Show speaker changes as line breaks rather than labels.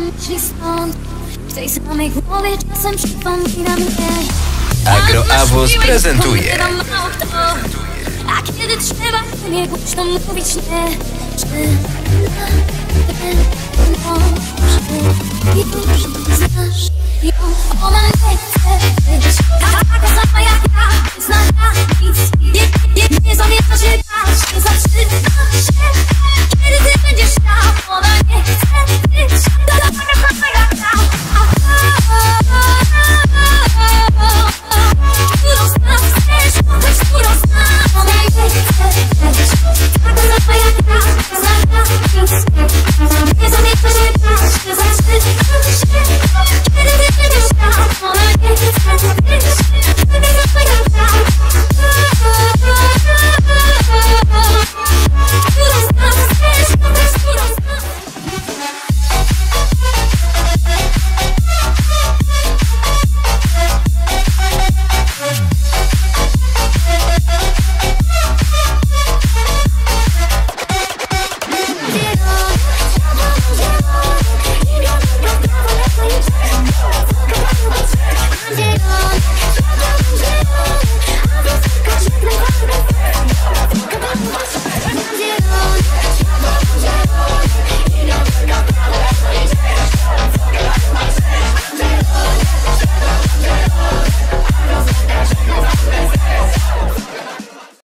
myśli stąd. W tej samej głowie czasem przypomina mnie.
Agroawos prezentuje.
A kiedy trzeba nie głośno mówić nie. Czy Już znasz ją? Ona nie chce być Yes.